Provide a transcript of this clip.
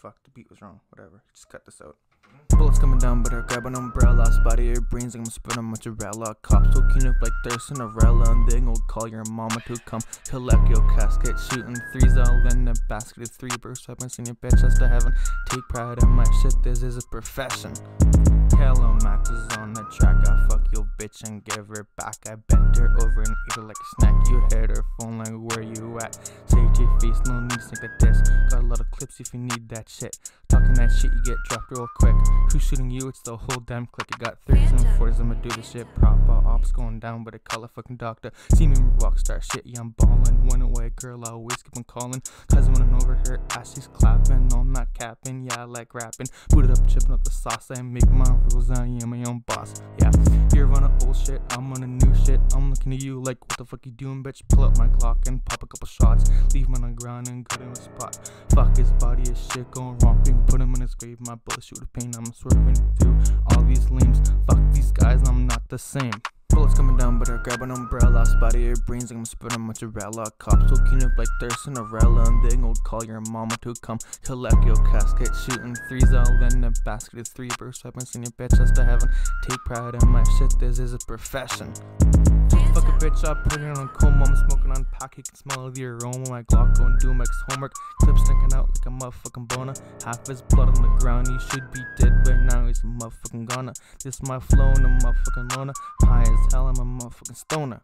Fuck, the beat was wrong. Whatever. Just cut this out. Bullets coming down, but I grab an umbrella. Spotty your brains, I'm on mozzarella. Cops will clean up like they're Cinderella. And they gon' call your mama to come collect your casket. Shooting threes all in the basket. It's three bursts. I've been seeing your bitch just to heaven. Take pride in my shit, this is a profession. Kelamax is on the track. I fuck your bitch and give her back. I bent her over and eat her like a snack. You hit her phone like where you at? Say to face, no need to sneak a disc. Clips if you need that shit. Talking that shit, you get dropped real quick. Who's shooting you? It's the whole damn clique. You got 30s and 40s, I'ma do this shit proper. Ops going down, but I call a fucking doctor. See me rockstar shit, yeah, I'm ballin'. One away girl, I always keep on calling. Cause when I'm over her ass, she's clapping. No, I'm not capping, yeah, I like rapping. Boot it up, chipping up the sauce. I make my rules, I am my own boss. Yeah, you're running shit. I'm looking at you like, what the fuck you doing, bitch? Pull up my Glock and pop a couple shots. Leave him on the ground and go to a spot. Fuck his body, his shit going wrong. Put him in his grave, my bullet shoot the pain. I'm swerving through all these lames. Fuck these guys, I'm not the same. Bullets coming down, but I grab an umbrella. Spotty your brains, like I'm spitting mozzarella. Cops will clean up like they're Cinderella. And they gon' call your mama to come collect your casket. Shooting threes all in the basket. It's three burst weapons in your bitch just to heaven. Take pride in my shit, this is a profession. Bitch up, put it on coma. I'm smoking on pack, he can smell the aroma. My Glock going do my homework. Clips sticking out like a motherfucking boner. Half his blood on the ground, he should be dead by now. He's a motherfucking goner. This my flow and a motherfucking loner. High as hell, I'm a motherfucking stoner.